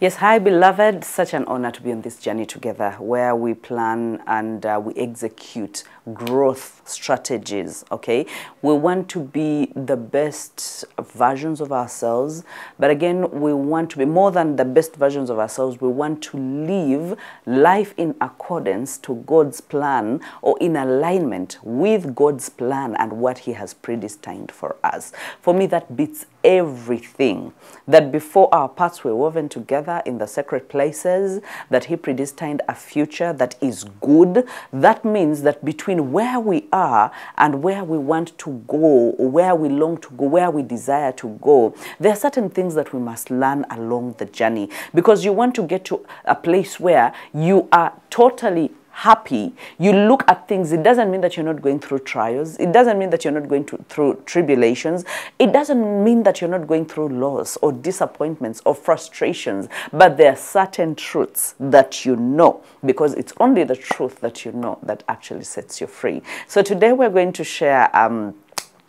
Yes, hi, beloved. Such an honor to be on this journey together where we plan and uh, we execute growth strategies. Okay, we want to be the best versions of ourselves, but again, we want to be more than the best versions of ourselves. We want to live life in accordance to God's plan or in alignment with God's plan and what He has predestined for us. For me, that beats everything. That before our paths were woven together in the sacred places that he predestined a future that is good. That means that between where we are and where we want to go or where we long to go where we desire to go there are certain things that we must learn along the journey. Because you want to get to a place where you are totally happy, you look at things, it doesn't mean that you're not going through trials. It doesn't mean that you're not going to, through tribulations. It doesn't mean that you're not going through loss or disappointments or frustrations. But there are certain truths that you know because it's only the truth that you know that actually sets you free. So today we're going to share. Um,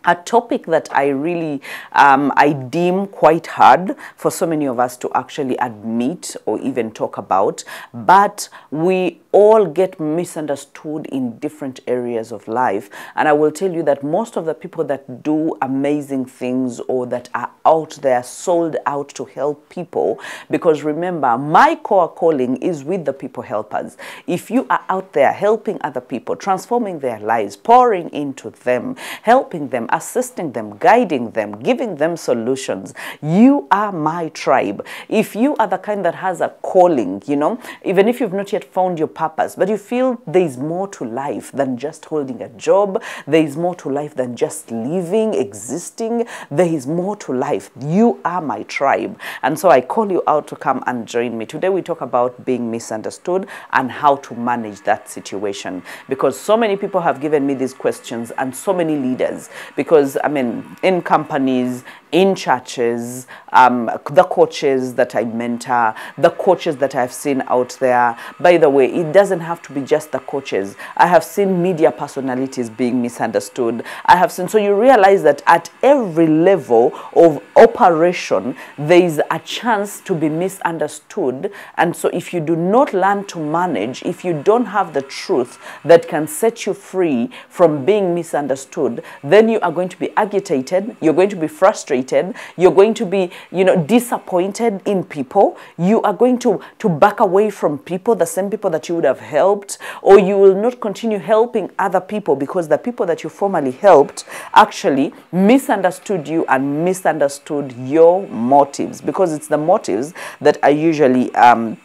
a topic that I really um, I deem quite hard for so many of us to actually admit or even talk about, but we all get misunderstood in different areas of life. And I will tell you that most of the people that do amazing things or that are out there sold out to help people, because remember, my core calling is with the people helpers. If you are out there helping other people, transforming their lives, pouring into them, helping them, assisting them, guiding them, giving them solutions, you are my tribe. If you are the kind that has a calling, you know, even if you've not yet found your purpose, but you feel there is more to life than just holding a job, there is more to life than just living, existing, there is more to life. You are my tribe. And so I call you out to come and join me. Today we talk about being misunderstood and how to manage that situation. Because so many people have given me these questions and so many leaders. Because, I mean, in companies, in churches, um, the coaches that I mentor, the coaches that I've seen out there. By the way, doesn't have to be just the coaches. I have seen media personalities being misunderstood. I have seen, so you realize that at every level of operation, there is a chance to be misunderstood. And so if you do not learn to manage, if you don't have the truth that can set you free from being misunderstood, then you are going to be agitated, you're going to be frustrated, you're going to be, you know, disappointed in people. You are going to, to back away from people, the same people that you would have helped, or you will not continue helping other people because the people that you formerly helped actually misunderstood you and misunderstood your motives because it's the motives that are usually um,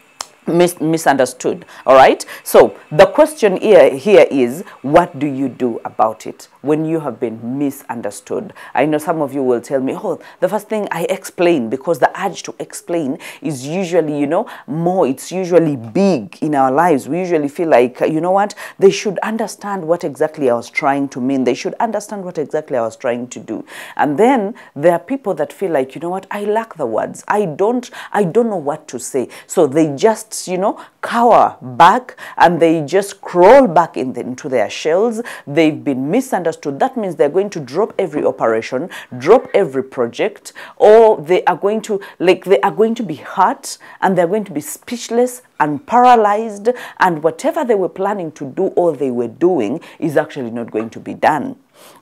mis misunderstood all right? So the question here here is what do you do about it when you have been misunderstood? I know some of you will tell me oh the first thing i explain because the urge to explain is usually you know more it's usually big in our lives. We usually feel like you know what? They should understand what exactly i was trying to mean. They should understand what exactly i was trying to do. And then there are people that feel like you know what? I lack the words. I don't i don't know what to say. So they just you know, cower back and they just crawl back in the, into their shells. They've been misunderstood. That means they're going to drop every operation, drop every project, or they are going to, like, they are going to be hurt and they're going to be speechless and paralyzed and whatever they were planning to do or they were doing is actually not going to be done.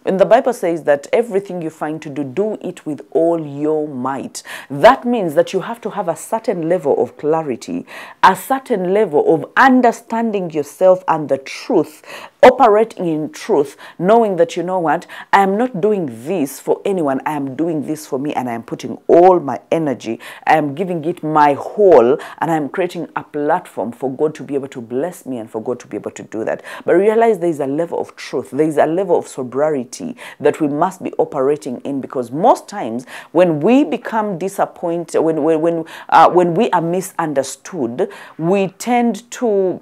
And the Bible says that everything you find to do, do it with all your might. That means that you have to have a certain level of clarity, a certain level of understanding yourself and the truth, operating in truth, knowing that you know what, I am not doing this for anyone, I am doing this for me, and I am putting all my energy, I am giving it my whole, and I am creating a platform for God to be able to bless me and for God to be able to do that. But realize there is a level of truth, there is a level of sobriety that we must be operating in because most times when we become disappointed, when, when, uh, when we are misunderstood, we tend to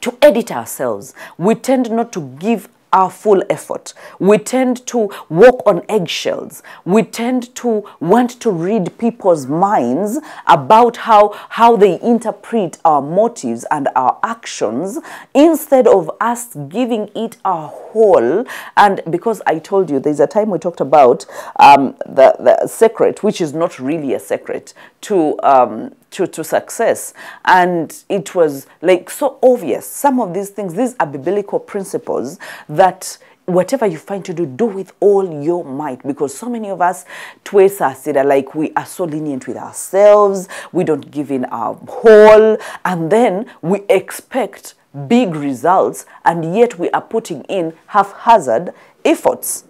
to edit ourselves. We tend not to give our full effort. We tend to walk on eggshells. We tend to want to read people's minds about how, how they interpret our motives and our actions instead of us giving it our whole. And because I told you, there's a time we talked about um, the, the secret, which is not really a secret, to um, to, to success. And it was like so obvious. Some of these things, these are biblical principles that whatever you find to do, do with all your might. Because so many of us, twist us, like we are so lenient with ourselves, we don't give in our whole, and then we expect big results, and yet we are putting in haphazard efforts.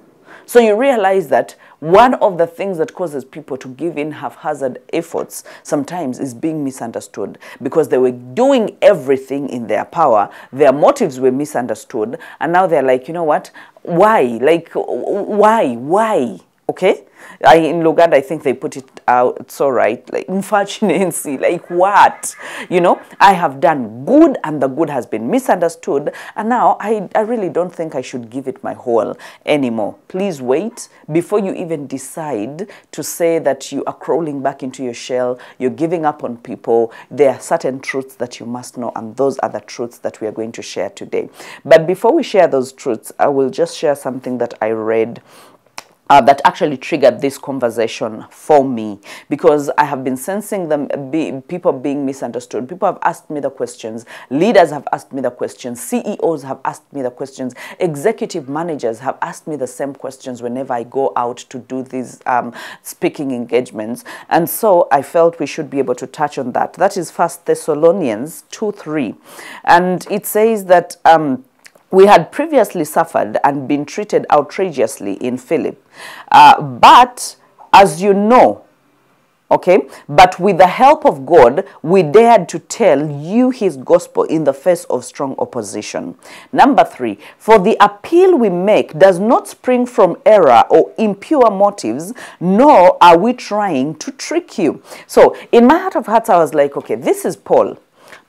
So you realize that one of the things that causes people to give in haphazard efforts sometimes is being misunderstood because they were doing everything in their power, their motives were misunderstood, and now they're like, you know what? Why? Like, why? Why? Okay? I, in Luganda, I think they put it out all right, like infatuation, like what? You know, I have done good and the good has been misunderstood, and now I, I really don't think I should give it my whole anymore. Please wait before you even decide to say that you are crawling back into your shell, you're giving up on people. There are certain truths that you must know, and those are the truths that we are going to share today. But before we share those truths, I will just share something that I read uh, that actually triggered this conversation for me because I have been sensing them be, people being misunderstood. People have asked me the questions. Leaders have asked me the questions. CEOs have asked me the questions. Executive managers have asked me the same questions whenever I go out to do these um, speaking engagements. And so I felt we should be able to touch on that. That is First Thessalonians 2 3. And it says that. Um, we had previously suffered and been treated outrageously in Philippi. Uh, but as you know, okay, but with the help of God, we dared to tell you his gospel in the face of strong opposition. Number three, for the appeal we make does not spring from error or impure motives, nor are we trying to trick you. So in my heart of hearts, I was like, okay, this is Paul.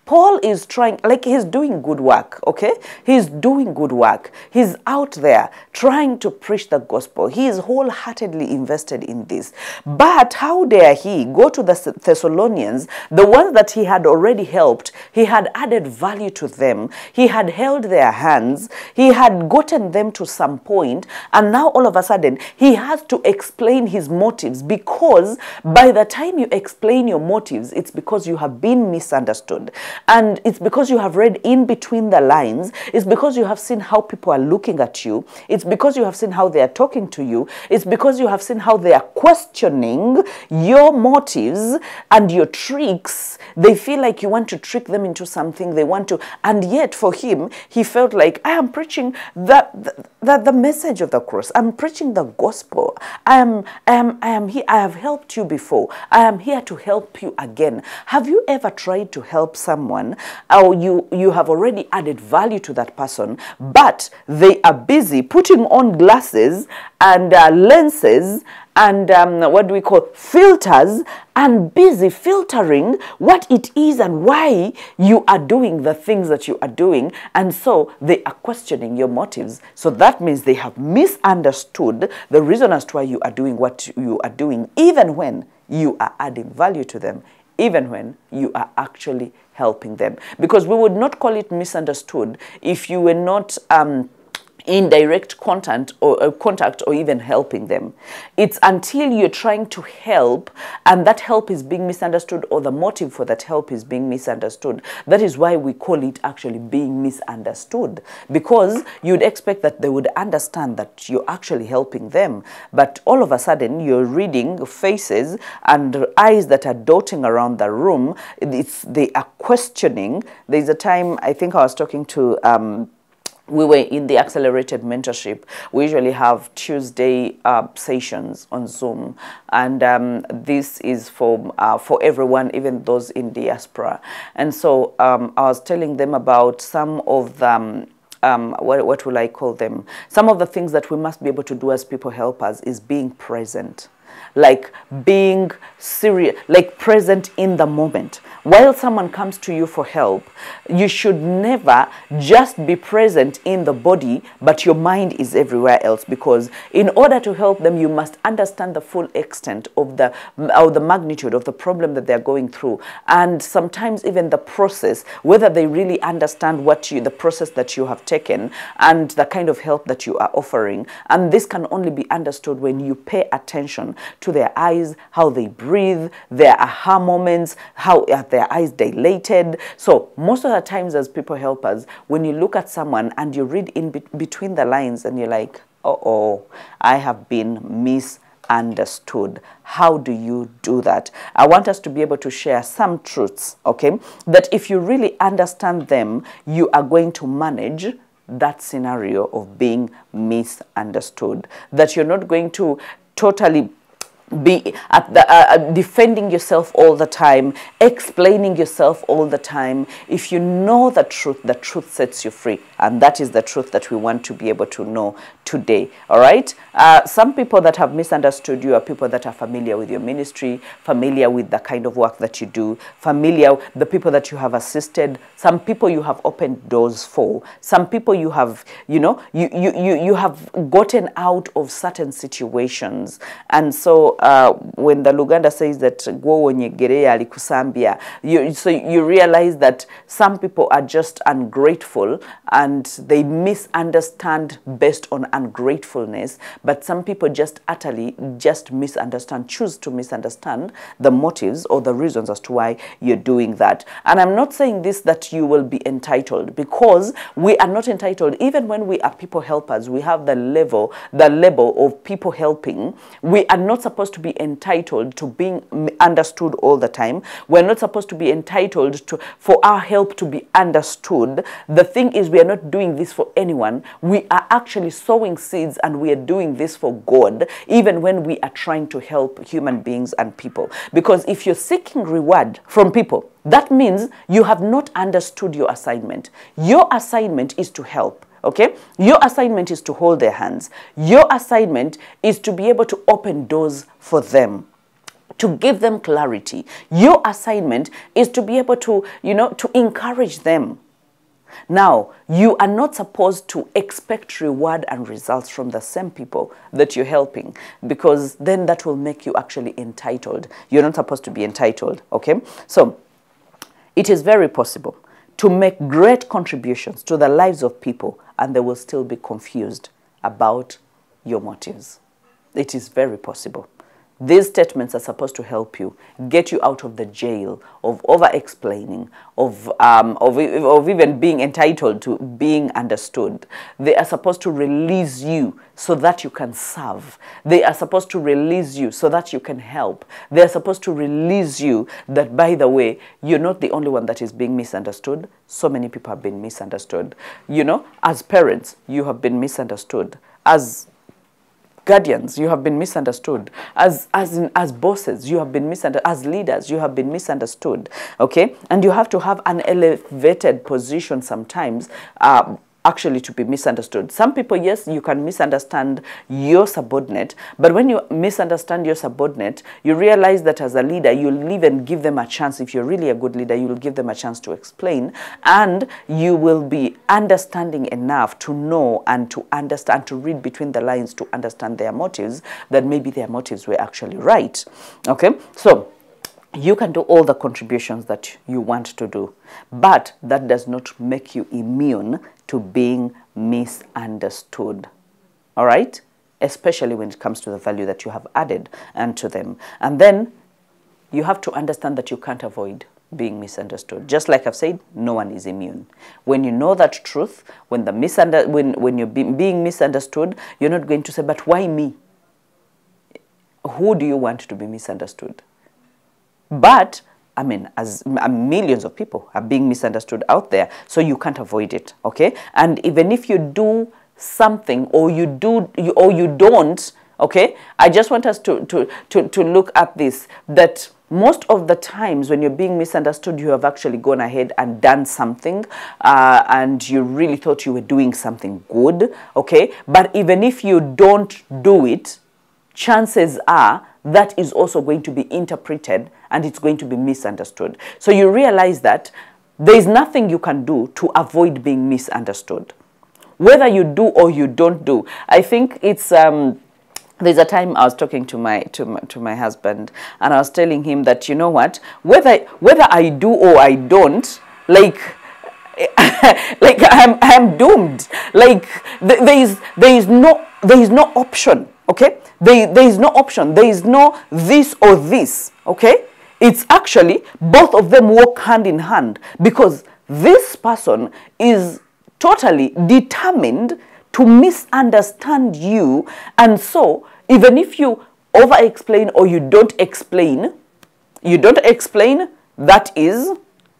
Paul is trying, like he's doing good work, okay? He's doing good work. He's out there trying to preach the gospel. He is wholeheartedly invested in this. But how dare he go to the Thessalonians, the ones that he had already helped, he had added value to them, he had held their hands, he had gotten them to some point, and now all of a sudden he has to explain his motives because by the time you explain your motives, it's because you have been misunderstood. And it's because you have read in between the lines. It's because you have seen how people are looking at you. It's because you have seen how they are talking to you. It's because you have seen how they are questioning your motives and your tricks. They feel like you want to trick them into something. They want to. And yet, for him, he felt like, I am preaching the, the, the, the message of the cross. I'm preaching the gospel. I am, I am, I am here. I have helped you before. I am here to help you again. Have you ever tried to help someone? Someone or you, you have already added value to that person, but they are busy putting on glasses and uh, lenses and um, what do we call filters and busy filtering what it is and why you are doing the things that you are doing. And so they are questioning your motives. So that means they have misunderstood the reason as to why you are doing what you are doing even when you are adding value to them even when you are actually helping them. Because we would not call it misunderstood if you were not um, in direct contact or uh, contact or even helping them. It's until you're trying to help and that help is being misunderstood or the motive for that help is being misunderstood. That is why we call it actually being misunderstood because you'd expect that they would understand that you're actually helping them. But all of a sudden you're reading faces and eyes that are dotting around the room. It's, they are questioning. There's a time I think I was talking to um, we were in the accelerated mentorship. We usually have Tuesday uh, sessions on Zoom, and um, this is for uh, for everyone, even those in diaspora. And so um, I was telling them about some of them. Um, what, what will I call them? Some of the things that we must be able to do as people helpers is being present like being serious, like present in the moment. While someone comes to you for help, you should never just be present in the body, but your mind is everywhere else. Because in order to help them, you must understand the full extent of the or the magnitude of the problem that they're going through, and sometimes even the process, whether they really understand what you, the process that you have taken, and the kind of help that you are offering. And this can only be understood when you pay attention attention to their eyes, how they breathe, their aha moments, how are their eyes dilated. So most of the times as people help us, when you look at someone and you read in be between the lines and you're like, oh, oh, I have been misunderstood. How do you do that? I want us to be able to share some truths, okay? That if you really understand them, you are going to manage that scenario of being misunderstood. That you're not going to totally be at the, uh, uh, defending yourself all the time, explaining yourself all the time. If you know the truth, the truth sets you free. And that is the truth that we want to be able to know today. All right? Uh, some people that have misunderstood you are people that are familiar with your ministry, familiar with the kind of work that you do, familiar the people that you have assisted, some people you have opened doors for, some people you have, you know, you, you, you, you have gotten out of certain situations. And so uh, when the Luganda says that you, so you realize that some people are just ungrateful and they misunderstand based on ungratefulness, but some people just utterly just misunderstand, choose to misunderstand the motives or the reasons as to why you're doing that. And I'm not saying this that you will be entitled because we are not entitled. Even when we are people helpers, we have the level, the level of people helping. We are not supposed to be entitled to being understood all the time. We're not supposed to be entitled to for our help to be understood. The thing is we are not doing this for anyone. We are actually sowing seeds and we are doing this for God, even when we are trying to help human beings and people. Because if you're seeking reward from people, that means you have not understood your assignment. Your assignment is to help. Okay? Your assignment is to hold their hands. Your assignment is to be able to open doors for them to give them clarity. Your assignment is to be able to, you know, to encourage them. Now, you are not supposed to expect reward and results from the same people that you're helping because then that will make you actually entitled. You're not supposed to be entitled, okay? So, it is very possible to make great contributions to the lives of people and they will still be confused about your motives. It is very possible. These statements are supposed to help you get you out of the jail of over explaining, of, um, of, of even being entitled to being understood. They are supposed to release you so that you can serve. They are supposed to release you so that you can help. They are supposed to release you that, by the way, you're not the only one that is being misunderstood. So many people have been misunderstood. You know, as parents, you have been misunderstood. As guardians you have been misunderstood. As as in, as bosses you have been misunderstood. As leaders you have been misunderstood okay? And you have to have an elevated position sometimes uh, actually to be misunderstood. Some people, yes, you can misunderstand your subordinate, but when you misunderstand your subordinate, you realize that as a leader, you'll even give them a chance. If you're really a good leader, you'll give them a chance to explain, and you will be understanding enough to know and to understand, to read between the lines to understand their motives, that maybe their motives were actually right. Okay? So, you can do all the contributions that you want to do, but that does not make you immune to being misunderstood. All right? Especially when it comes to the value that you have added unto them. And then you have to understand that you can't avoid being misunderstood. Just like I've said, no one is immune. When you know that truth, when the misunder when, when you're be being misunderstood, you're not going to say, but why me? Who do you want to be misunderstood? But I mean, as millions of people are being misunderstood out there, so you can't avoid it, okay? And even if you do something or you do or you don't, okay? I just want us to to to to look at this that most of the times when you're being misunderstood, you have actually gone ahead and done something uh, and you really thought you were doing something good, okay? But even if you don't do it, chances are that is also going to be interpreted and it's going to be misunderstood. So you realize that there is nothing you can do to avoid being misunderstood. Whether you do or you don't do. I think it's... Um, there's a time I was talking to my to my, to my husband and I was telling him that you know what whether whether I do or I don't like like I'm I'm doomed like th there is there is no there is no option Okay? There, there is no option. There is no this or this. Okay? It's actually both of them work hand in hand because this person is totally determined to misunderstand you. And so, even if you over explain or you don't explain, you don't explain, that is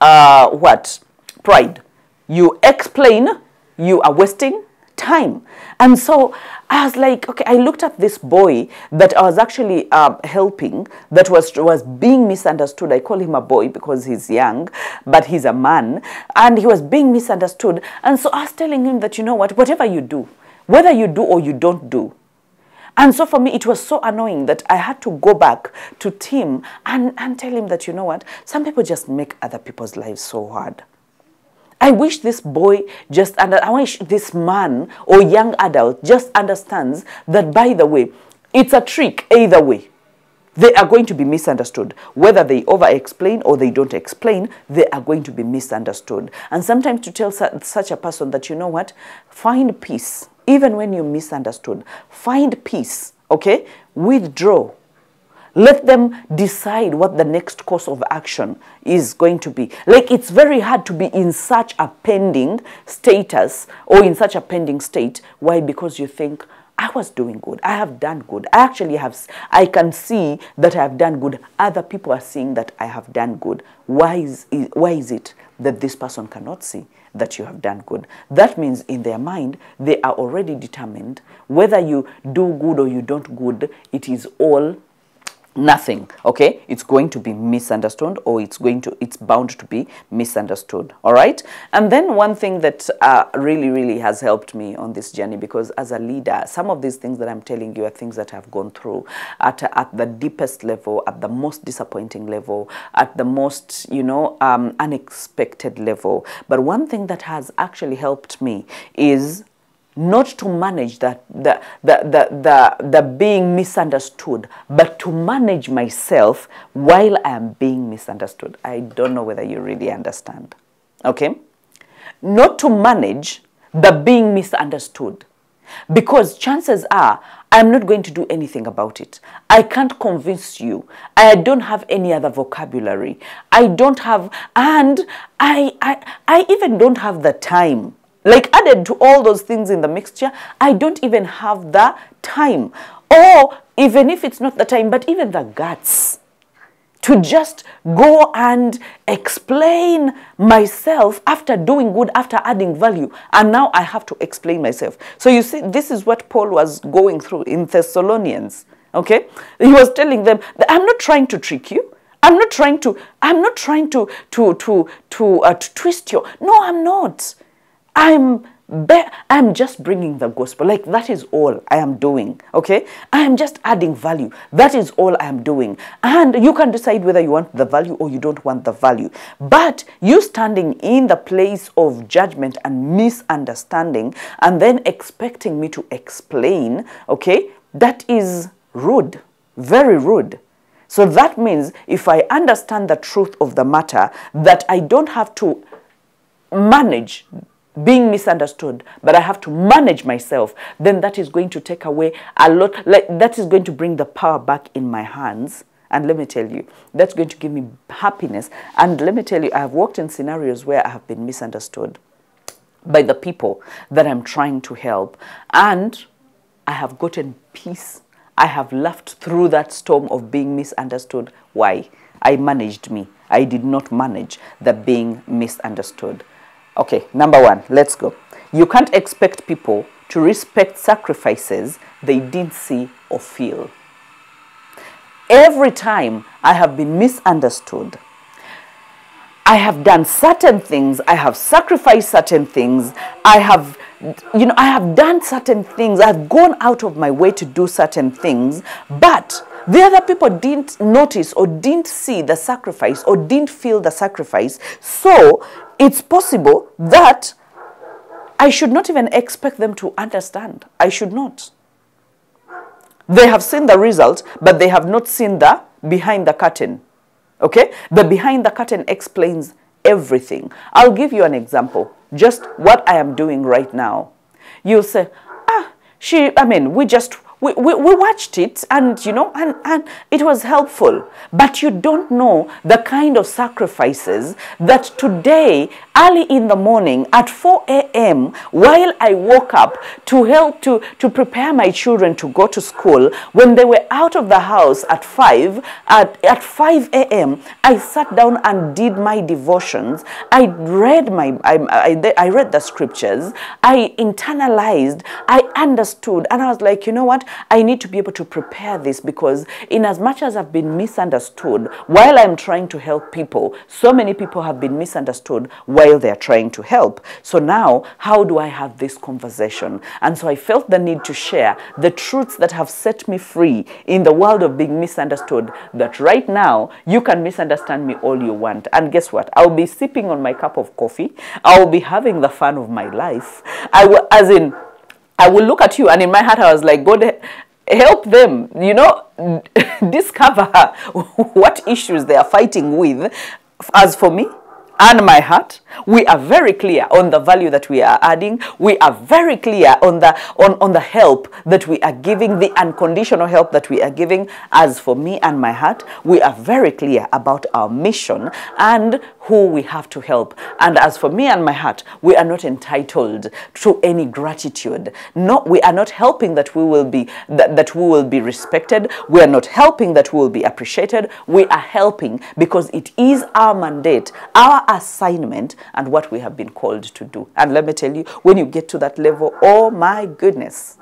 uh, what? Pride. You explain, you are wasting time. And so I was like, okay, I looked at this boy that I was actually uh, helping that was, was being misunderstood. I call him a boy because he's young, but he's a man. And he was being misunderstood. And so I was telling him that, you know what, whatever you do, whether you do or you don't do, and so for me, it was so annoying that I had to go back to Tim and, and tell him that, you know what, some people just make other people's lives so hard. I wish this boy just under, I wish this man or young adult just understands that, by the way, it's a trick either way. They are going to be misunderstood. Whether they over explain or they don't explain, they are going to be misunderstood. And sometimes to tell su such a person that, you know what, find peace even when you're misunderstood. Find peace, okay? Withdraw. Let them decide what the next course of action is going to be. Like it's very hard to be in such a pending status or in such a pending state. Why? Because you think, I was doing good. I have done good. I actually have, I can see that I have done good. Other people are seeing that I have done good. Why is, why is it that this person cannot see that you have done good? That means in their mind, they are already determined whether you do good or you don't good, it is all nothing okay? It's going to be misunderstood or it's going to it's bound to be misunderstood all right? And then one thing that uh, really really has helped me on this journey because as a leader some of these things that i'm telling you are things that i've gone through at at the deepest level at the most disappointing level at the most you know um, unexpected level. But one thing that has actually helped me is not to manage that the, the, the, the, the being misunderstood, but to manage myself while I am being misunderstood. I don't know whether you really understand. Okay? Not to manage the being misunderstood. Because chances are, I'm not going to do anything about it. I can't convince you. I don't have any other vocabulary. I don't have, and I, I, I even don't have the time like added to all those things in the mixture, I don't even have the time. Or even if it's not the time, but even the guts to just go and explain myself after doing good, after adding value. And now I have to explain myself. So you see, this is what Paul was going through in Thessalonians. Okay? He was telling them, I'm not trying to trick you. I'm not trying to, I'm not trying to, to, to, to, uh, to twist you. No, I'm not. I'm I'm just bringing the gospel. Like that is all I am doing. Okay. I am just adding value. That is all I am doing. And you can decide whether you want the value or you don't want the value. But you standing in the place of judgment and misunderstanding and then expecting me to explain, okay, that is rude. Very rude. So that means if I understand the truth of the matter, that I don't have to manage being misunderstood, but I have to manage myself, then that is going to take away a lot, like that is going to bring the power back in my hands. And let me tell you, that's going to give me happiness. And let me tell you, I have worked in scenarios where I have been misunderstood by the people that I'm trying to help. And I have gotten peace. I have laughed through that storm of being misunderstood. Why? I managed me. I did not manage the being misunderstood. Okay, number one, let's go. You can't expect people to respect sacrifices they didn't see or feel. Every time I have been misunderstood, I have done certain things, I have sacrificed certain things, I have, you know, I have done certain things, I've gone out of my way to do certain things, but the other people didn't notice or didn't see the sacrifice or didn't feel the sacrifice. So it's possible that I should not even expect them to understand. I should not. They have seen the result, but they have not seen the behind the curtain. Okay? The behind the curtain explains everything. I'll give you an example. Just what I am doing right now. You'll say, ah, she, I mean, we just we, we, we watched it and you know and, and it was helpful. But you don't know the kind of sacrifices that today early in the morning at 4 a.m while i woke up to help to, to prepare my children to go to school when they were out of the house at 5 at, at 5 a.m i sat down and did my devotions. I read my I, I, I read the scriptures. I internalized. I understood. And i was like you know what I need to be able to prepare this because, in as much as I've been misunderstood while I'm trying to help people, so many people have been misunderstood while they're trying to help. So now, how do I have this conversation? And so I felt the need to share the truths that have set me free in the world of being misunderstood. That right now, you can misunderstand me all you want. And guess what? I'll be sipping on my cup of coffee. I'll be having the fun of my life. I will, as in, I will look at you, and in my heart, I was like, God, help them, you know, discover what issues they are fighting with. As for me, and my heart we are very clear on the value that we are adding. We are very clear on the on, on the help that we are giving the unconditional help that we are giving. As for me and my heart we are very clear about our mission and who we have to help. And as for me and my heart we are not entitled to any gratitude. No we are not helping that we will be that, that we will be respected. We are not helping that we will be appreciated. We are helping because it is our mandate our assignment and what we have been called to do. And let me tell you, when you get to that level, oh my goodness,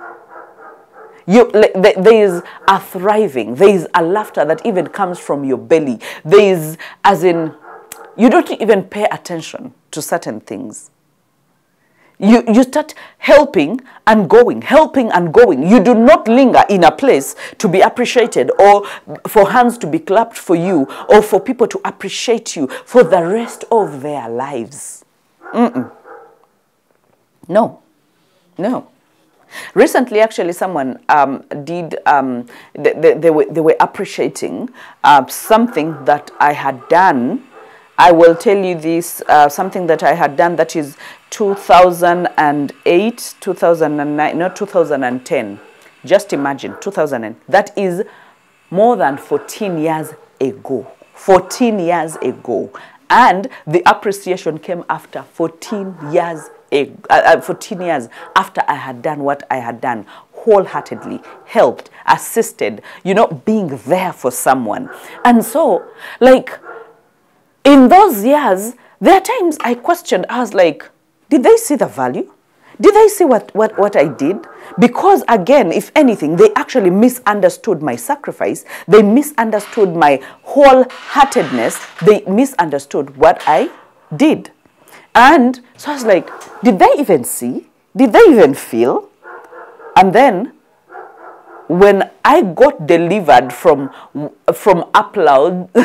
you, there is a thriving, there is a laughter that even comes from your belly. There is, as in, you don't even pay attention to certain things. You, you start helping and going, helping and going. You do not linger in a place to be appreciated or for hands to be clapped for you or for people to appreciate you for the rest of their lives. Mm-mm. No, no. Recently, actually, someone um, did, um, they, they, they, were, they were appreciating uh, something that I had done. I will tell you this, uh, something that I had done that is 2008, 2009, not 2010. Just imagine, 2000. That is more than 14 years ago. 14 years ago. And the appreciation came after 14 years uh, uh, 14 years after I had done what I had done wholeheartedly helped assisted you know being there for someone and so like in those years there are times i questioned i was like did they see the value? Did they see what, what, what I did? Because again, if anything, they actually misunderstood my sacrifice. They misunderstood my wholeheartedness. They misunderstood what I did. And so I was like, did they even see? Did they even feel? And then when I got delivered from from upload,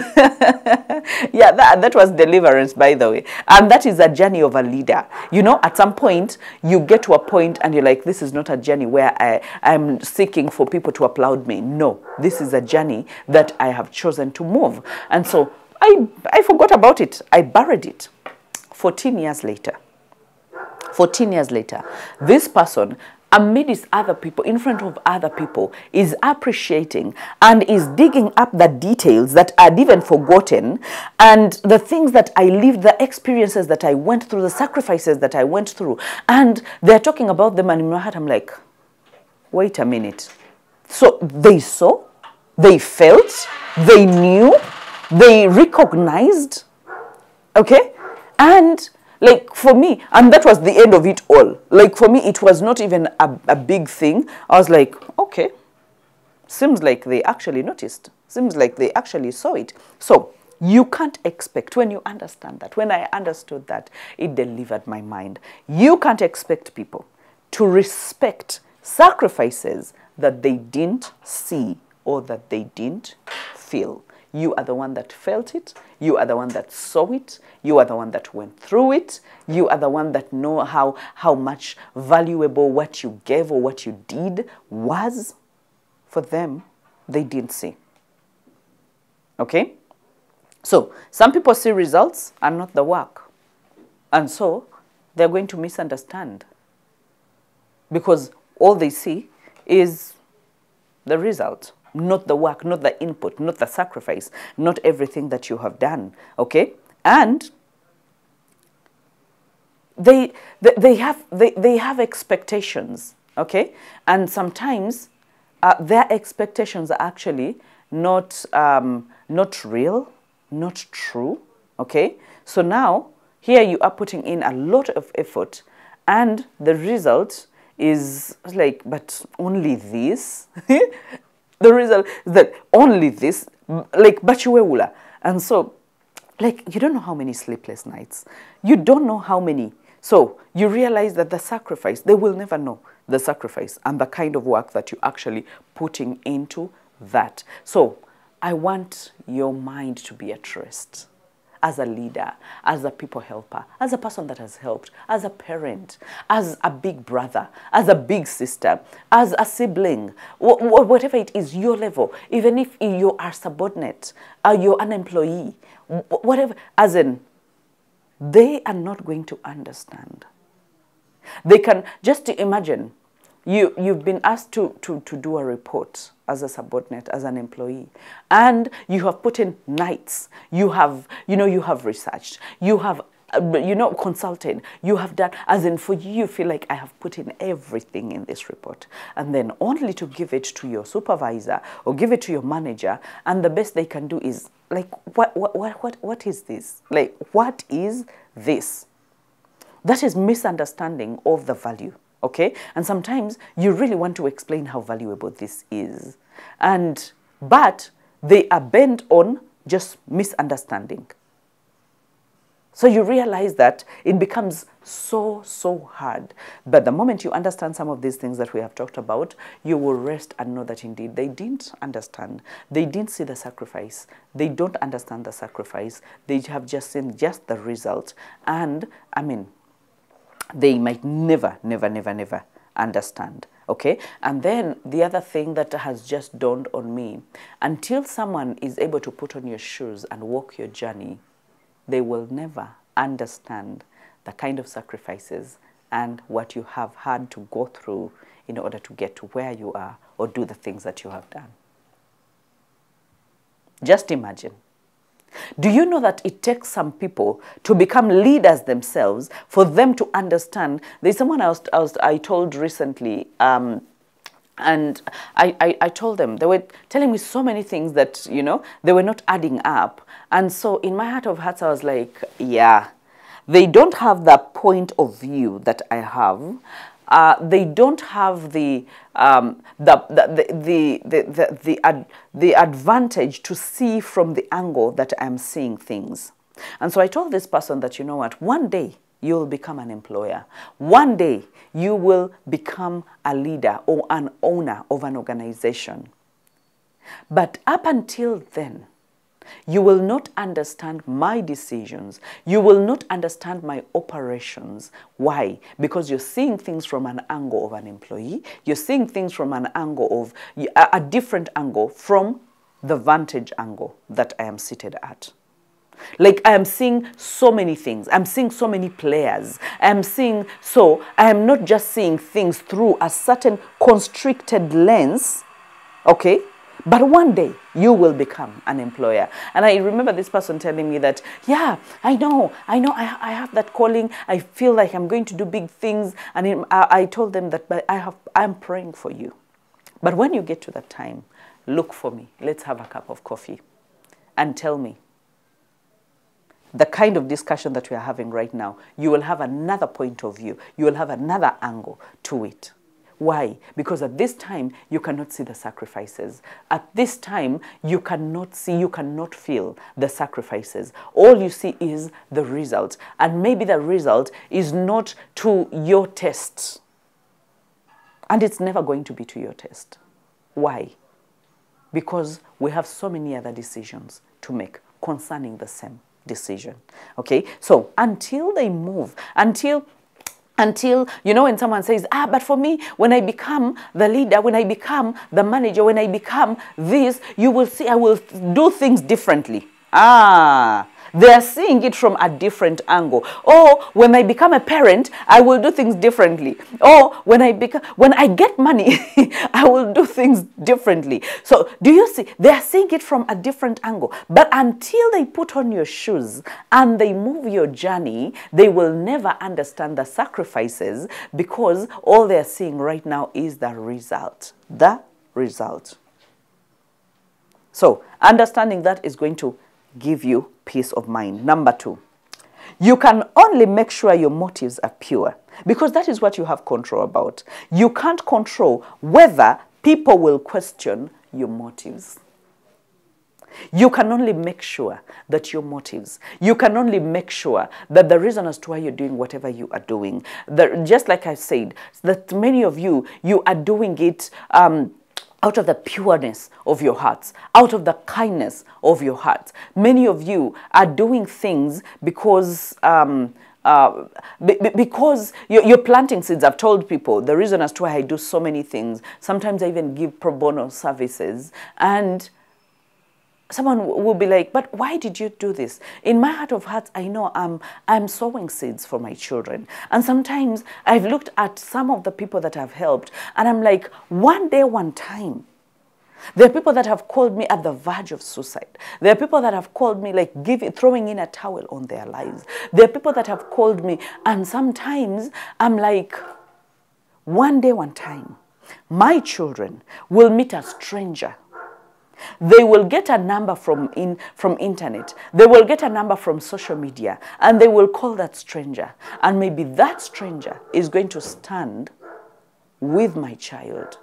yeah, that, that was deliverance, by the way. And that is a journey of a leader. You know, at some point, you get to a point and you're like, this is not a journey where I, I'm seeking for people to applaud me. No, this is a journey that I have chosen to move. And so I, I forgot about it. I buried it. 14 years later, 14 years later, this person amidst other people, in front of other people, is appreciating and is digging up the details that I'd even forgotten and the things that I lived, the experiences that I went through, the sacrifices that I went through. And they're talking about them, and in my heart, I'm like, wait a minute. So they saw, they felt, they knew, they recognized, okay? And like for me, and that was the end of it all. Like for me, it was not even a, a big thing. I was like, okay, seems like they actually noticed. Seems like they actually saw it. So you can't expect, when you understand that, when I understood that, it delivered my mind. You can't expect people to respect sacrifices that they didn't see or that they didn't feel. You are the one that felt it. You are the one that saw it. You are the one that went through it. You are the one that know how, how much valuable what you gave or what you did was. For them, they didn't see. Okay? So, some people see results and not the work. And so, they're going to misunderstand. Because all they see is the result, not the work, not the input, not the sacrifice, not everything that you have done. Okay? And they, they, they, have, they, they have expectations. Okay? And sometimes uh, their expectations are actually not, um, not real, not true. Okay? So now, here you are putting in a lot of effort, and the result is like, but only this. the result is that only this, like bachuweula. And so, like, you don't know how many sleepless nights. You don't know how many. So you realize that the sacrifice, they will never know the sacrifice and the kind of work that you're actually putting into that. So I want your mind to be at rest as a leader, as a people helper, as a person that has helped, as a parent, as a big brother, as a big sister, as a sibling, whatever it is, your level, even if you are subordinate, or you're an employee, whatever, as in, they are not going to understand. They can, just imagine, you, you've been asked to, to, to do a report as a subordinate, as an employee, and you have put in nights, you have, you know, you have researched, you have uh, you know, consulting, you have done, as in for you, you feel like I have put in everything in this report. And then only to give it to your supervisor or give it to your manager. And the best they can do is like, what, what, what, what, what is this? Like, what is this? That is misunderstanding of the value okay? And sometimes you really want to explain how valuable this is. And, but they are bent on just misunderstanding. So you realize that it becomes so, so hard. But the moment you understand some of these things that we have talked about, you will rest and know that indeed they didn't understand. They didn't see the sacrifice. They don't understand the sacrifice. They have just seen just the result. And I mean, they might never, never, never, never understand. Okay? And then the other thing that has just dawned on me until someone is able to put on your shoes and walk your journey, they will never understand the kind of sacrifices and what you have had to go through in order to get to where you are or do the things that you have done. Just imagine do you know that it takes some people to become leaders themselves for them to understand? There's someone else I, told recently, um, and I, I, I, told them, they were telling me so many things that, you know, they were not adding up. And so in my heart of hearts, I was like, yeah, they don't have that point of view that I have uh, they don't have the, um, the, the, the, the, the, the, ad, the advantage to see from the angle that I'm seeing things. And so I told this person that, you know what, one day you'll become an employer. One day you will become a leader or an owner of an organization. But up until then, you will not understand my decisions. You will not understand my operations. Why? Because you're seeing things from an angle of an employee. You're seeing things from an angle of a different angle from the vantage angle that I am seated at. Like I am seeing so many things. I'm seeing so many players. I'm seeing, so I am not just seeing things through a certain constricted lens, okay? But one day you will become an employer. And I remember this person telling me that, yeah, I know, I know, I, I have that calling. I feel like I'm going to do big things. And I, I told them that but I have, I'm praying for you. But when you get to that time, look for me. Let's have a cup of coffee and tell me the kind of discussion that we are having right now, you will have another point of view. You will have another angle to it. Why? Because at this time, you cannot see the sacrifices. At this time, you cannot see, you cannot feel the sacrifices. All you see is the result. And maybe the result is not to your test. And it's never going to be to your test. Why? Because we have so many other decisions to make concerning the same decision. Okay? So until they move, until until you know when someone says ah but for me when i become the leader when i become the manager when i become this you will see i will do things differently. Ah They are seeing it from a different angle. Or when I become a parent, I will do things differently. Or when I become when I get money, I will do things differently. So do you see? They are seeing it from a different angle. But until they put on your shoes and they move your journey, they will never understand the sacrifices because all they are seeing right now is the result. The result. So understanding that is going to give you peace of mind. Number two, you can only make sure your motives are pure because that is what you have control about. You can't control whether people will question your motives. You can only make sure that your motives, you can only make sure that the reason as to why you're doing whatever you are doing, that just like I said, that many of you, you are doing it um, out of the pureness of your hearts, out of the kindness of your hearts. Many of you are doing things because. Um, uh, because you're, you're, planting seeds. I've told people the reason as to why I do so many things. Sometimes I even give pro bono services, and someone will be like, but why did you do this? In my heart of hearts, I know I'm, I'm sowing seeds for my children. And sometimes I've looked at some of the people that I've helped, and I'm like, one day, one time, there are people that have called me at the verge of suicide. There are people that have called me like giving, throwing in a towel on their lives. There are people that have called me, and sometimes I'm like, one day, one time, my children will meet a stranger they will get a number from, in, from internet. They will get a number from social media and they will call that stranger. And maybe that stranger is going to stand with my child.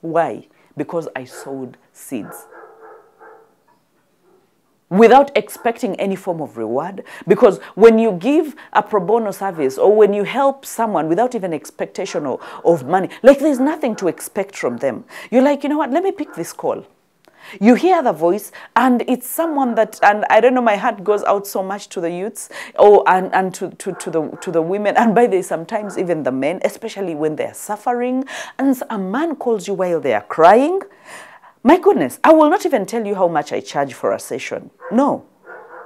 Why? Because I sowed seeds without expecting any form of reward. Because when you give a pro bono service or when you help someone without even expectation of, of money, like there's nothing to expect from them. You're like, you know what, let me pick this call. You hear the voice, and it's someone that, and I don't know, my heart goes out so much to the youths or and, and to, to, to, the, to the women, and by the sometimes even the men, especially when they're suffering, and a man calls you while they are crying. My goodness, I will not even tell you how much I charge for a session. No.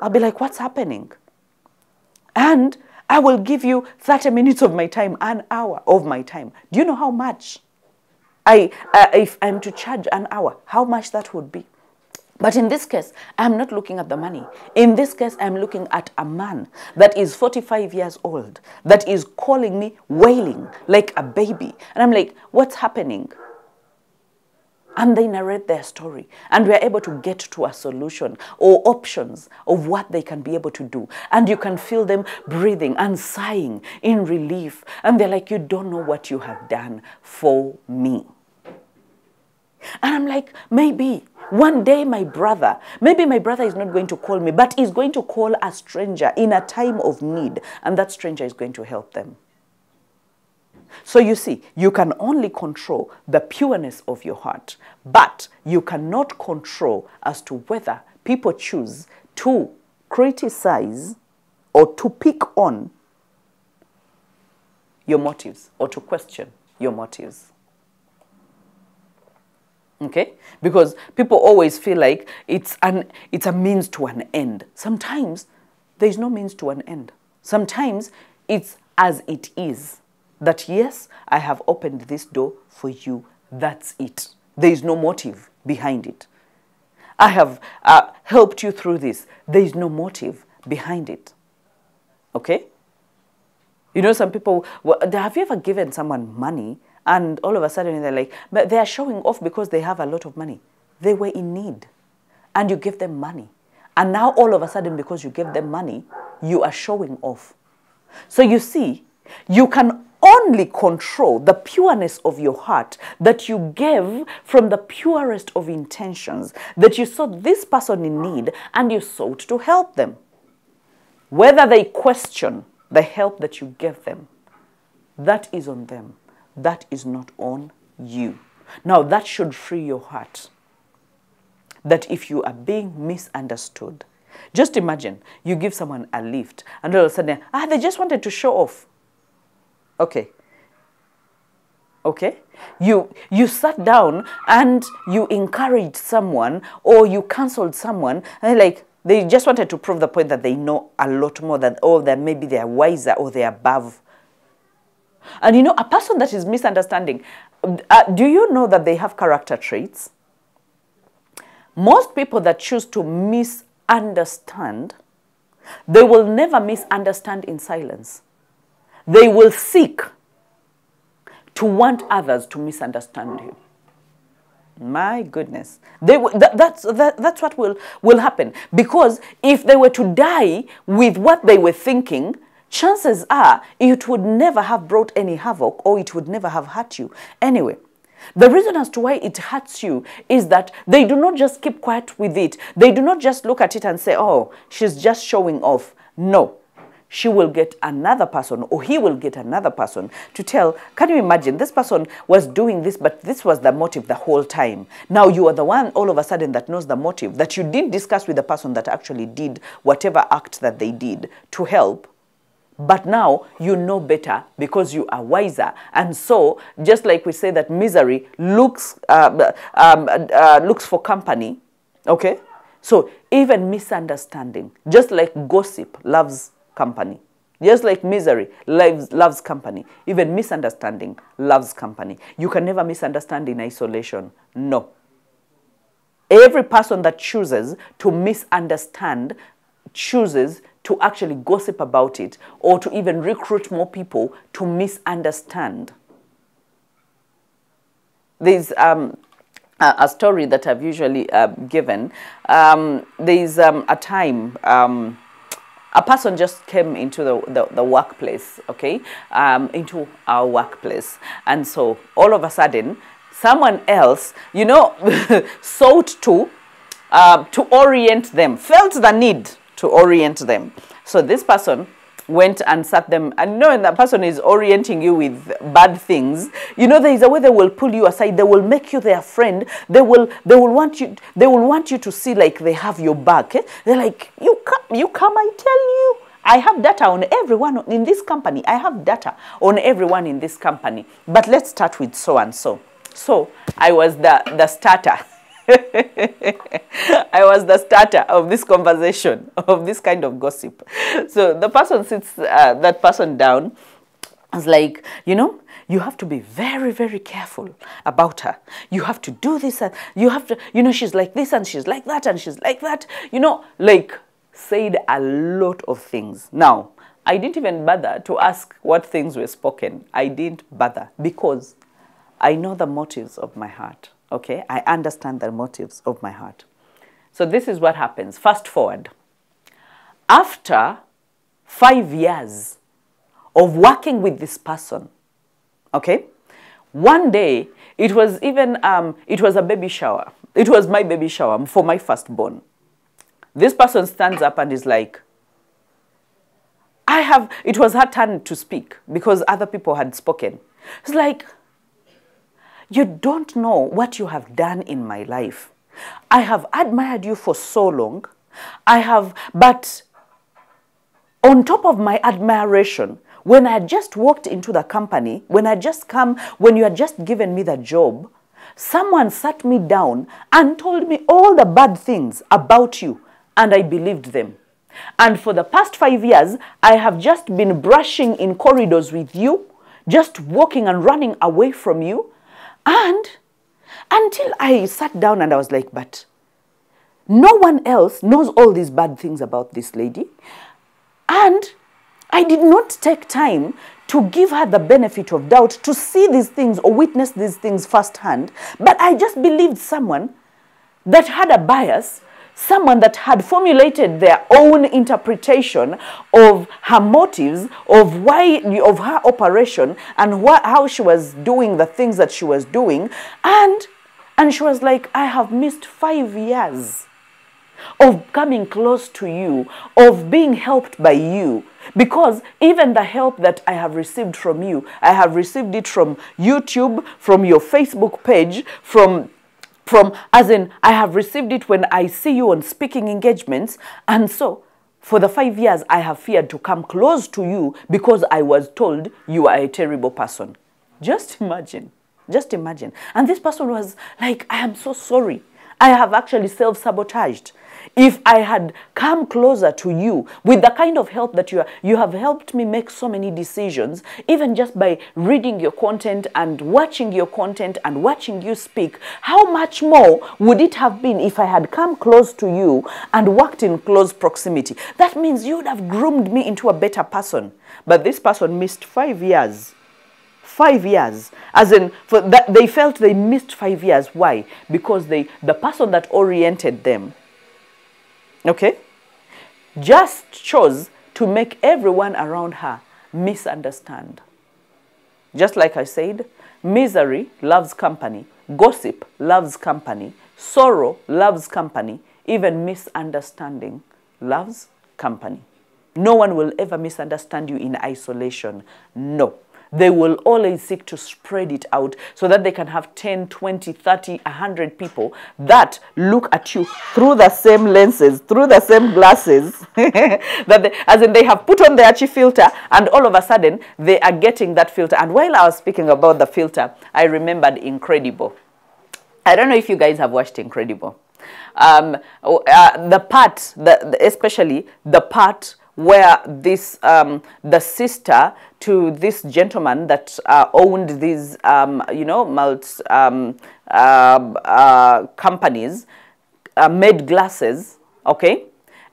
I'll be like, what's happening? And I will give you 30 minutes of my time, an hour of my time. Do you know how much? I, uh, if I'm to charge an hour, how much that would be. But in this case, I'm not looking at the money. In this case, I'm looking at a man that is 45 years old, that is calling me wailing like a baby. And I'm like, what's happening? And they narrate their story. And we're able to get to a solution or options of what they can be able to do. And you can feel them breathing and sighing in relief. And they're like, you don't know what you have done for me. And I'm like, maybe one day my brother, maybe my brother is not going to call me, but is going to call a stranger in a time of need, and that stranger is going to help them. So you see, you can only control the pureness of your heart, but you cannot control as to whether people choose to criticize or to pick on your motives or to question your motives. Okay? Because people always feel like it's, an, it's a means to an end. Sometimes there is no means to an end. Sometimes it's as it is. That yes, I have opened this door for you. That's it. There is no motive behind it. I have uh, helped you through this. There is no motive behind it. Okay? You know, some people, have you ever given someone money and all of a sudden they're like, but they are showing off because they have a lot of money. They were in need. And you give them money. And now all of a sudden, because you give them money, you are showing off. So you see, you can only control the pureness of your heart that you gave from the purest of intentions, that you saw this person in need and you sought to help them. Whether they question the help that you gave them, that is on them that is not on you. Now, that should free your heart. That if you are being misunderstood, just imagine you give someone a lift and all of a sudden, ah, they just wanted to show off. Okay. Okay? You, you sat down and you encouraged someone or you counseled someone and like, They just wanted to prove the point that they know a lot more than, oh, that maybe they're wiser or they're above. And you know, a person that is misunderstanding, uh, do you know that they have character traits? Most people that choose to misunderstand, they will never misunderstand in silence. They will seek to want others to misunderstand you. My goodness. They, that, that's, that, that's what will, will happen. Because if they were to die with what they were thinking, chances are it would never have brought any havoc or it would never have hurt you. Anyway, the reason as to why it hurts you is that they do not just keep quiet with it. They do not just look at it and say, oh, she's just showing off. No she will get another person or he will get another person to tell, can you imagine, this person was doing this, but this was the motive the whole time. Now you are the one all of a sudden that knows the motive, that you didn't discuss with the person that actually did whatever act that they did to help. But now you know better because you are wiser. And so, just like we say that misery looks, uh, um, uh, looks for company, okay? So even misunderstanding, just like gossip loves company. Just like misery loves, loves company, even misunderstanding loves company. You can never misunderstand in isolation. No. Every person that chooses to misunderstand chooses to actually gossip about it or to even recruit more people to misunderstand. There's um, a, story that I've usually uh, given. Um, there's um, a time um, a person just came into the, the, the workplace, okay, um, into our workplace. And so all of a sudden, someone else, you know, sought to, uh, to orient them, felt the need to orient them. So this person went and sat them and knowing that person is orienting you with bad things you know there is a way they will pull you aside they will make you their friend they will they will want you they will want you to see like they have your back eh? they're like you come you come i tell you I have data on everyone in this company. I have data on everyone in this company. But let's start with so and so. So I was the, the starter. Was the starter of this conversation, of this kind of gossip. So the person sits uh, that person down. It's like, you know, you have to be very, very careful about her. You have to do this and you have to, you know, she's like this and she's like that and she's like that. You know, like said a lot of things. Now, I didn't even bother to ask what things were spoken. I didn't bother because I know the motives of my heart. Okay, I understand the motives of my heart. So this is what happens. Fast forward. After five years of working with this person, okay, one day it was even um, it was a baby shower. It was my baby shower for my firstborn. This person stands up and is like, I have, it was her turn to speak because other people had spoken. It's like, you don't know what you have done in my life. I have admired you for so long. I have, but on top of my admiration, when I just walked into the company, when I just come, when you had just given me the job, someone sat me down and told me all the bad things about you, and I believed them. And for the past five years, I have just been brushing in corridors with you, just walking and running away from you, and until I sat down and I was like, but no one else knows all these bad things about this lady. And I did not take time to give her the benefit of doubt, to see these things or witness these things firsthand. But I just believed someone that had a bias someone that had formulated their own interpretation of her motives, of why, of her operation, and what, how she was doing the things that she was doing, and and she was like, I have missed five years of coming close to you, of being helped by you. Because even the help that I have received from you, I have received it from YouTube, from your Facebook page, from from, as in, I have received it when I see you on speaking engagements. And so, for the five years, I have feared to come close to you because I was told you are a terrible person. Just imagine. Just imagine. And this person was like, I am so sorry. I have actually self sabotaged. if I had come closer to you with the kind of help that you are, you have helped me make so many decisions, even just by reading your content and watching your content and watching you speak, how much more would it have been if I had come close to you and worked in close proximity? That means you would have groomed me into a better person. But this person missed five years five years. As in for that they felt they missed five years. Why? Because they the person that oriented them. Okay? Just chose to make everyone around her misunderstand. Just like i said misery loves company. Gossip loves company. Sorrow loves company. Even misunderstanding loves company. No one will ever misunderstand you in isolation. No they will always seek to spread it out so that they can have 10, 20, 30, 100 people that look at you through the same lenses, through the same glasses, that they, as in they have put on the Archie filter and all of a sudden they are getting that filter. And while I was speaking about the filter, I remembered Incredible. I don't know if you guys have watched Incredible. Um, uh, the part, the, the, especially the part where this um, the sister to this gentleman that uh, owned these um, you know multi um, uh, uh, companies uh, made glasses okay?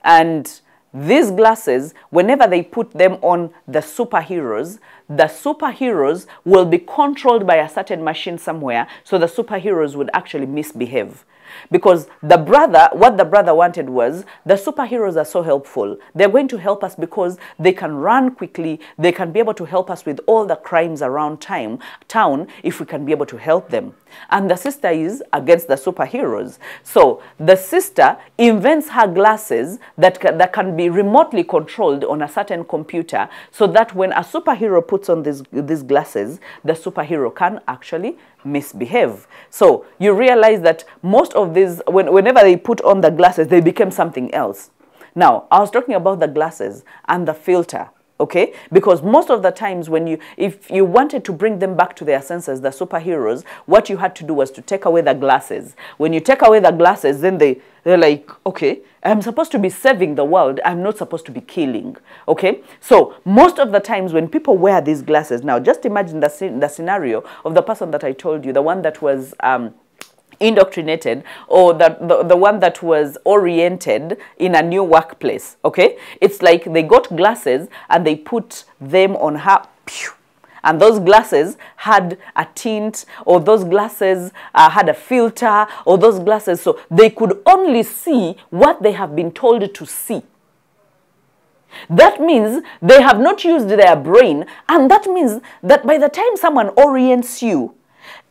And these glasses whenever they put them on the superheroes the superheroes will be controlled by a certain machine somewhere so the superheroes would actually misbehave because the brother, what the brother wanted was the superheroes are so helpful. They're going to help us because they can run quickly. They can be able to help us with all the crimes around time, town if we can be able to help them. And the sister is against the superheroes. So the sister invents her glasses that, ca that can be remotely controlled on a certain computer so that when a superhero puts on these, these glasses, the superhero can actually misbehave. So you realize that most of these, when, whenever they put on the glasses, they became something else. Now, I was talking about the glasses and the filter okay? Because most of the times when you if you wanted to bring them back to their senses the superheroes what you had to do was to take away the glasses. When you take away the glasses then they they're like okay i'm supposed to be saving the world i'm not supposed to be killing okay? So most of the times when people wear these glasses now just imagine the, the scenario of the person that i told you the one that was um, indoctrinated or the, the, the one that was oriented in a new workplace okay? It's like they got glasses and they put them on her and those glasses had a tint or those glasses uh, had a filter or those glasses so they could only see what they have been told to see. That means they have not used their brain and that means that by the time someone orients you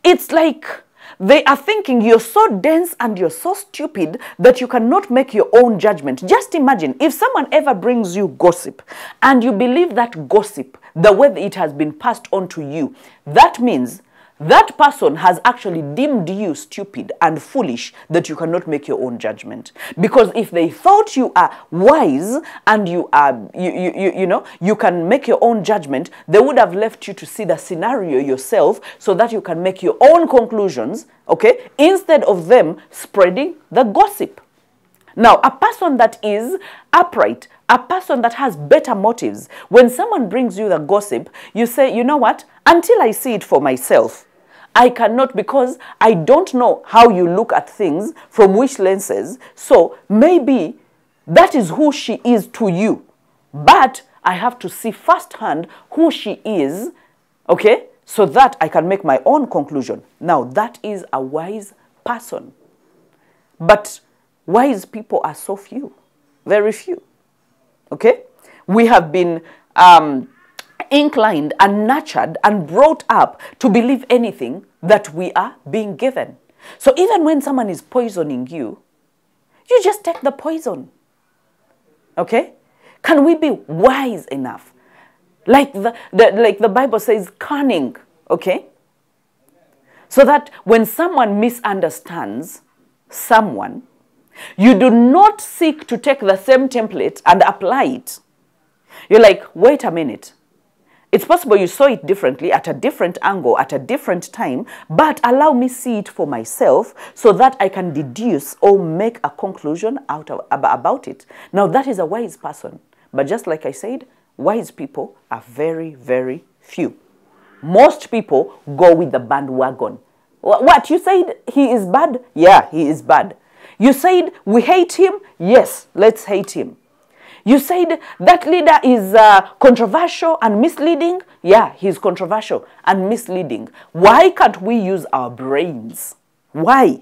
it's like they are thinking you're so dense and you're so stupid that you cannot make your own judgment. Just imagine if someone ever brings you gossip and you believe that gossip, the way it has been passed on to you, that means that person has actually deemed you stupid and foolish that you cannot make your own judgment. Because if they thought you are wise and you are, you, you, you, you know, you can make your own judgment, they would have left you to see the scenario yourself so that you can make your own conclusions, okay, instead of them spreading the gossip. Now, a person that is upright, a person that has better motives, when someone brings you the gossip, you say, you know what, until I see it for myself, I cannot because I don't know how you look at things from which lenses. So maybe that is who she is to you. But I have to see firsthand who she is, okay, so that I can make my own conclusion. Now, that is a wise person. But wise people are so few, very few, okay? We have been um, inclined and nurtured and brought up to believe anything that we are being given. So even when someone is poisoning you, you just take the poison. Okay? Can we be wise enough? Like the, the, like the Bible says, cunning. Okay? So that when someone misunderstands someone, you do not seek to take the same template and apply it. You're like, wait a minute. It's possible you saw it differently at a different angle, at a different time, but allow me see it for myself so that I can deduce or make a conclusion out of, about it. Now, that is a wise person. But just like I said, wise people are very, very few. Most people go with the bandwagon. What? You said he is bad? Yeah, he is bad. You said we hate him? Yes, let's hate him. You said that leader is uh, controversial and misleading? Yeah, he's controversial and misleading. Why can't we use our brains? Why?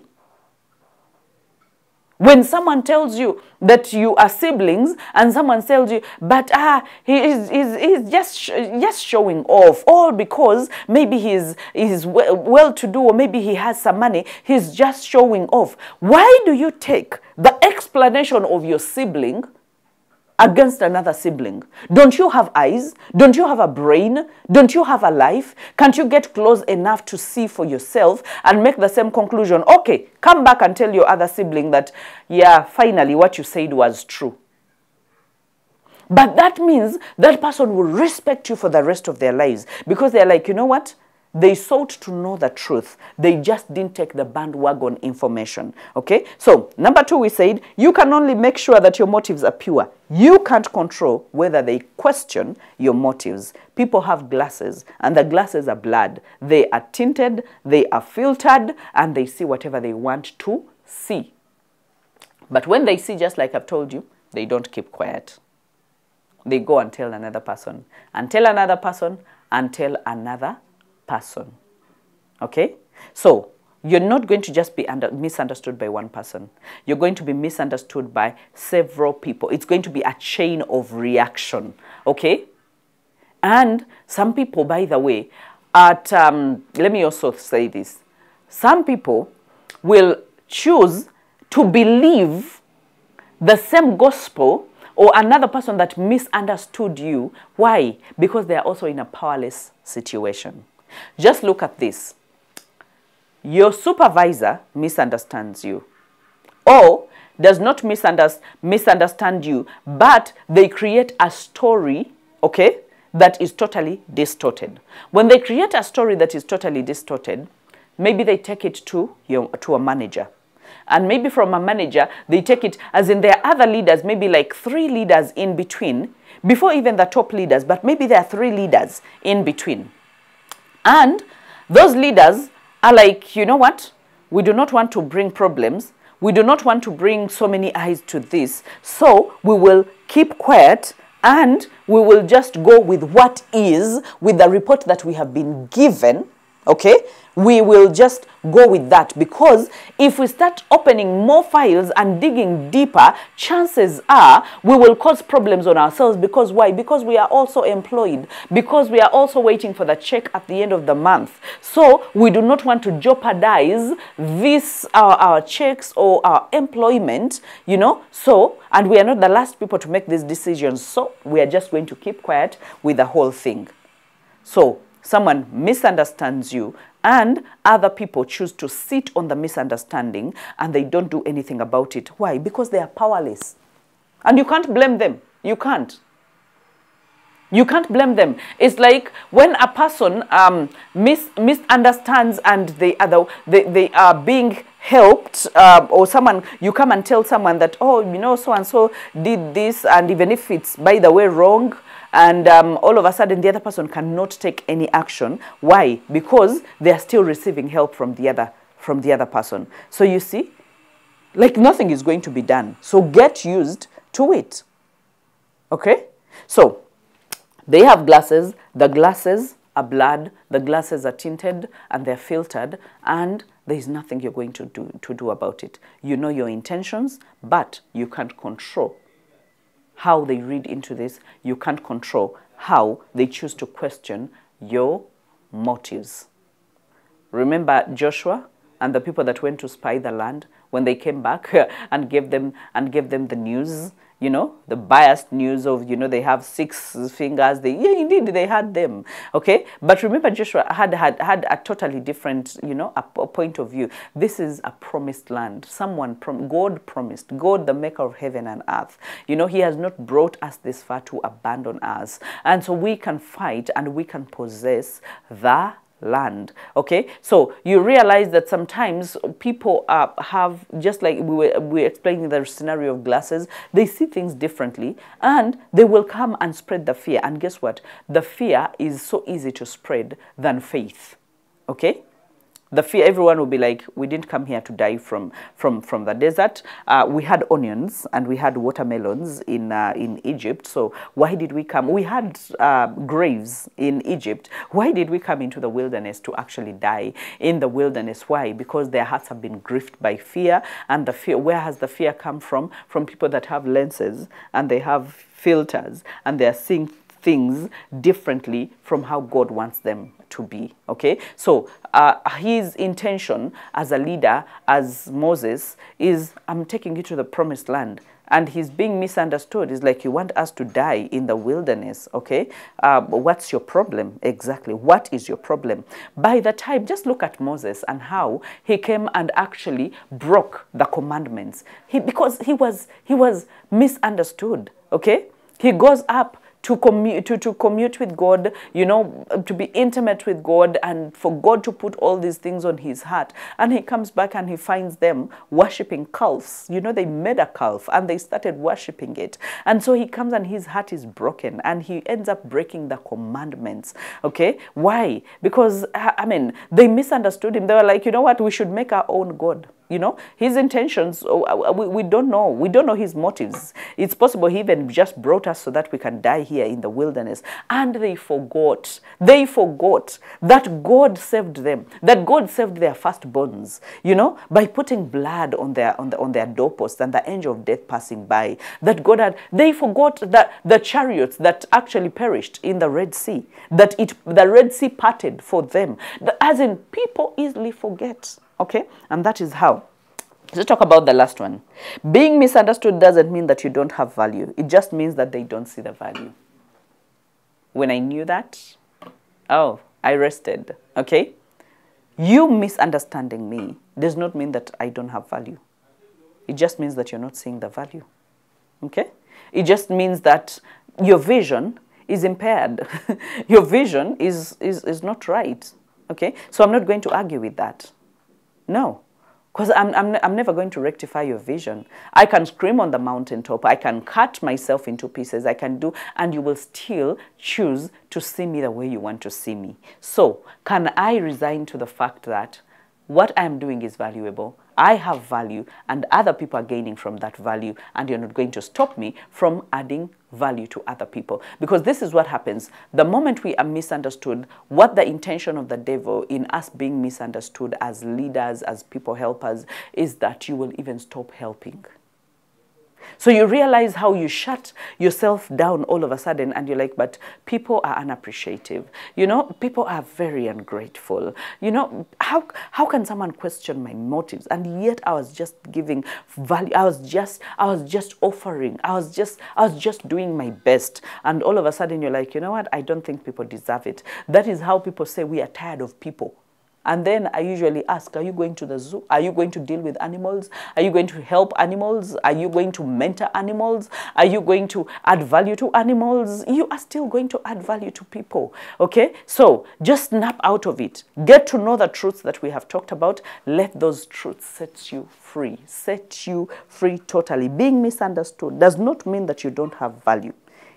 When someone tells you that you are siblings and someone tells you, but ah, he is, is, is just, just showing off, all because maybe he's, he's well to do or maybe he has some money, he's just showing off. Why do you take the explanation of your sibling against another sibling? Don't you have eyes? Don't you have a brain? Don't you have a life? Can't you get close enough to see for yourself and make the same conclusion? Okay, come back and tell your other sibling that, yeah, finally what you said was true. But that means that person will respect you for the rest of their lives because they're like, you know what? They sought to know the truth. They just didn't take the bandwagon information. Okay? So, number two, we said you can only make sure that your motives are pure. You can't control whether they question your motives. People have glasses, and the glasses are blood. They are tinted, they are filtered, and they see whatever they want to see. But when they see, just like I've told you, they don't keep quiet. They go and tell another person, and tell another person, and tell another person. Okay? So, you're not going to just be under, misunderstood by one person. You're going to be misunderstood by several people. It's going to be a chain of reaction. Okay? And some people, by the way, at, um, let me also say this. Some people will choose to believe the same gospel or another person that misunderstood you. Why? Because they are also in a powerless situation. Just look at this. Your supervisor misunderstands you or does not misunderstand you, but they create a story, okay, that is totally distorted. When they create a story that is totally distorted, maybe they take it to, your, to a manager. And maybe from a manager, they take it as in there are other leaders, maybe like three leaders in between, before even the top leaders, but maybe there are three leaders in between. And those leaders are like, you know what? We do not want to bring problems. We do not want to bring so many eyes to this. So we will keep quiet and we will just go with what is, with the report that we have been given, okay? we will just go with that because if we start opening more files and digging deeper, chances are we will cause problems on ourselves because why? Because we are also employed, because we are also waiting for the check at the end of the month. So we do not want to jeopardize this, our, our checks or our employment, you know, so, and we are not the last people to make these decisions. So we are just going to keep quiet with the whole thing. So someone misunderstands you and other people choose to sit on the misunderstanding and they don't do anything about it. Why? Because they are powerless. And you can't blame them. You can't. You can't blame them. It's like when a person um, mis misunderstands and they are, the, they, they are being helped uh, or someone, you come and tell someone that, oh, you know, so-and-so did this and even if it's, by the way, wrong, and um, all of a sudden the other person cannot take any action. Why? Because they are still receiving help from the other from the other person. So you see, like nothing is going to be done. So get used to it. Okay? So they have glasses. The glasses are blood. The glasses are tinted and they're filtered and there is nothing you're going to do, to do about it. You know your intentions, but you can't control how they read into this. You can't control how they choose to question your motives. Remember Joshua and the people that went to spy the land when they came back and gave them and gave them the news you know, the biased news of, you know, they have six fingers. They, yeah, indeed, they had them. Okay. But remember, Joshua had, had, had a totally different, you know, a, a point of view. This is a promised land. Someone, prom God promised, God, the maker of heaven and earth. You know, he has not brought us this far to abandon us. And so we can fight and we can possess the land okay? So you realize that sometimes people uh, have just like we were, we were explaining the scenario of glasses they see things differently and they will come and spread the fear. And guess what? The fear is so easy to spread than faith okay the fear everyone will be like we didn't come here to die from from from the desert. Uh, we had onions and we had watermelons in uh, in egypt. So why did we come? We had uh, graves in egypt. Why did we come into the wilderness to actually die in the wilderness? Why? Because their hearts have been gripped by fear and the fear where has the fear come from? From people that have lenses and they have filters and they're seeing things differently from how god wants them to be. Okay, so uh, his intention as a leader, as Moses, is I'm taking you to the promised land. And he's being misunderstood. It's like you want us to die in the wilderness, okay? Uh, what's your problem exactly? What is your problem? By the time, just look at Moses and how he came and actually broke the commandments. He, because he was, he was misunderstood, okay? He goes up to commute to, to commute with God, you know, to be intimate with God and for God to put all these things on his heart. And he comes back and he finds them worshiping calves. You know, they made a calf and they started worshiping it. And so he comes and his heart is broken and he ends up breaking the commandments. Okay? Why? Because I mean, they misunderstood him. They were like, you know what, we should make our own God you know his intentions uh, uh, we, we don't know. We don't know his motives. It's possible he even just brought us so that we can die here in the wilderness. And they forgot they forgot that god saved them that god saved their firstborns you know by putting blood on their on, the, on their doorposts and the angel of death passing by. That god had they forgot that the chariots that actually perished in the red sea that it the red sea parted for them. As in people easily forget Okay? And that is how. Let's talk about the last one. Being misunderstood doesn't mean that you don't have value. It just means that they don't see the value. When I knew that, oh, I rested. Okay? You misunderstanding me does not mean that I don't have value. It just means that you're not seeing the value. Okay? It just means that your vision is impaired. your vision is, is, is not right. Okay? So I'm not going to argue with that. No, because I'm, I'm, I'm never going to rectify your vision. I can scream on the mountaintop. I can cut myself into pieces. I can do, and you will still choose to see me the way you want to see me. So, can I resign to the fact that what I'm doing is valuable? I have value and other people are gaining from that value and you're not going to stop me from adding value to other people. Because this is what happens. The moment we are misunderstood, what the intention of the devil in us being misunderstood as leaders, as people helpers, is that you will even stop helping. So you realize how you shut yourself down all of a sudden and you're like, but people are unappreciative. You know, people are very ungrateful. You know, how, how can someone question my motives? And yet I was just giving value. I was just, I was just offering. I was just, I was just doing my best. And all of a sudden you're like, you know what? I don't think people deserve it. That is how people say we are tired of people. And then I usually ask, are you going to the zoo? Are you going to deal with animals? Are you going to help animals? Are you going to mentor animals? Are you going to add value to animals? You are still going to add value to people. Okay? So just snap out of it. Get to know the truths that we have talked about. Let those truths set you free. Set you free totally. Being misunderstood does not mean that you don't have value.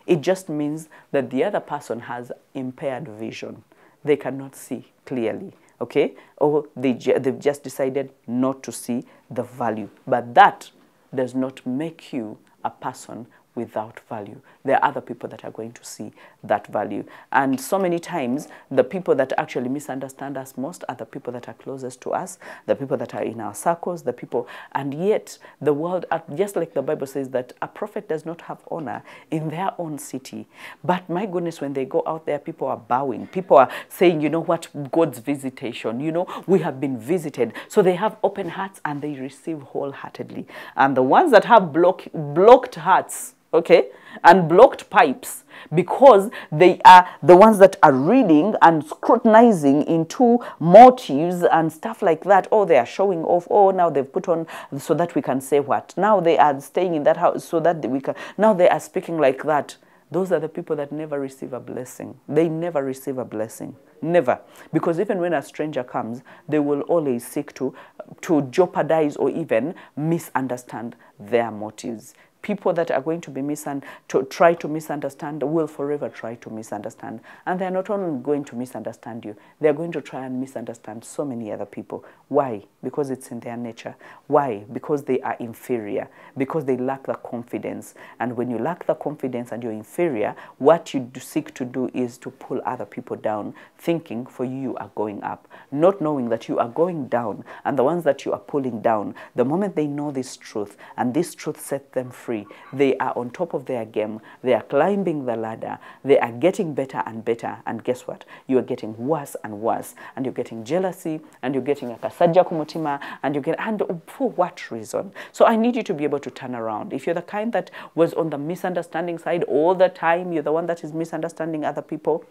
It just means that the other person has impaired vision. They cannot see clearly okay? Or they, they've just decided not to see the value. But that does not make you a person without value. There are other people that are going to see that value. And so many times, the people that actually misunderstand us most are the people that are closest to us, the people that are in our circles, the people. And yet, the world, uh, just like the Bible says, that a prophet does not have honor in their own city. But my goodness, when they go out there, people are bowing. People are saying, you know what, God's visitation. You know, we have been visited. So they have open hearts and they receive wholeheartedly. And the ones that have block, blocked hearts, okay, and blocked pipes because they are the ones that are reading and scrutinizing into motives and stuff like that. Oh, they are showing off. Oh, now they've put on so that we can say what. Now they are staying in that house so that we can. Now they are speaking like that. Those are the people that never receive a blessing. They never receive a blessing. Never. Because even when a stranger comes, they will always seek to, to jeopardize or even misunderstand their motives people that are going to be misun to try to misunderstand will forever try to misunderstand. And they're not only going to misunderstand you they're going to try and misunderstand so many other people. Why? Because it's in their nature. Why? Because they are inferior. Because they lack the confidence. And when you lack the confidence and you're inferior what you seek to do is to pull other people down thinking for you you are going up. Not knowing that you are going down. And the ones that you are pulling down the moment they know this truth and this truth set them free They are on top of their game. They are climbing the ladder. They are getting better and better. And guess what? You are getting worse and worse. And you're getting jealousy. And you're getting a kasajja. And you get, and for what reason? So I need you to be able to turn around. If you're the kind that was on the misunderstanding side all the time, you're the one that is misunderstanding other people,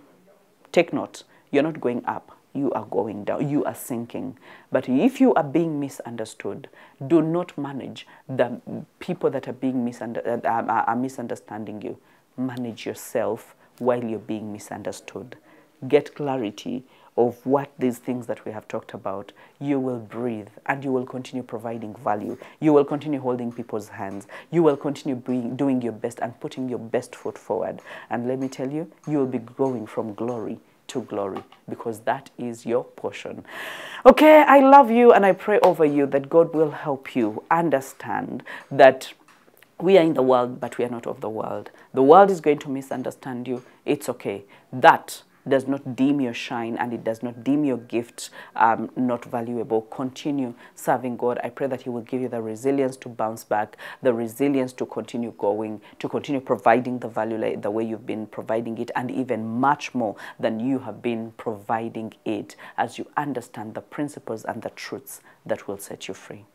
take note. You're not going up you are going down, you are sinking. But if you are being misunderstood, do not manage the people that are being misunder- uh, are misunderstanding you. Manage yourself while you're being misunderstood. Get clarity of what these things that we have talked about, you will breathe and you will continue providing value. You will continue holding people's hands. You will continue being, doing your best and putting your best foot forward. And let me tell you, you will be growing from glory to glory because that is your portion. Okay, I love you and I pray over you that God will help you understand that we are in the world, but we are not of the world. The world is going to misunderstand you. It's okay. That does not deem your shine and it does not deem your gift um, not valuable. Continue serving God. I pray that He will give you the resilience to bounce back, the resilience to continue going, to continue providing the value like the way you've been providing it, and even much more than you have been providing it as you understand the principles and the truths that will set you free.